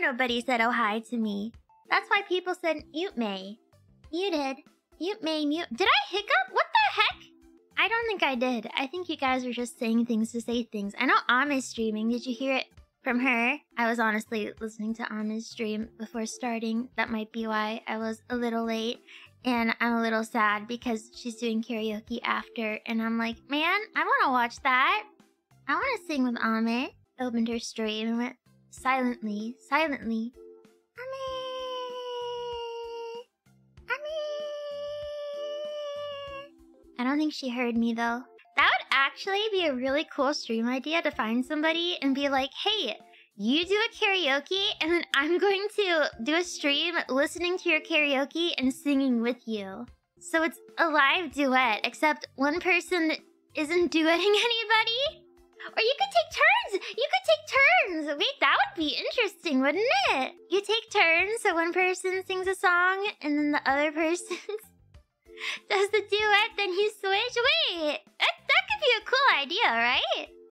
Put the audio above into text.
nobody said oh hi to me. That's why people said mute May. Muted. Mute May, mute. Did I hiccup? What the heck? I don't think I did. I think you guys were just saying things to say things. I know Ame's streaming. Did you hear it from her? I was honestly listening to Ame's stream before starting. That might be why I was a little late. And I'm a little sad because she's doing karaoke after. And I'm like, man, I want to watch that. I want to sing with Ame. Opened her stream and went silently, silently. Ame! I don't think she heard me though. That would actually be a really cool stream idea to find somebody and be like, hey, you do a karaoke and then I'm going to do a stream listening to your karaoke and singing with you. So it's a live duet, except one person isn't duetting anybody. Or you could take turns! You could take turns! Wait, that be interesting, wouldn't it? You take turns, so one person sings a song and then the other person does the duet, then you switch. Wait, that, that could be a cool idea, right?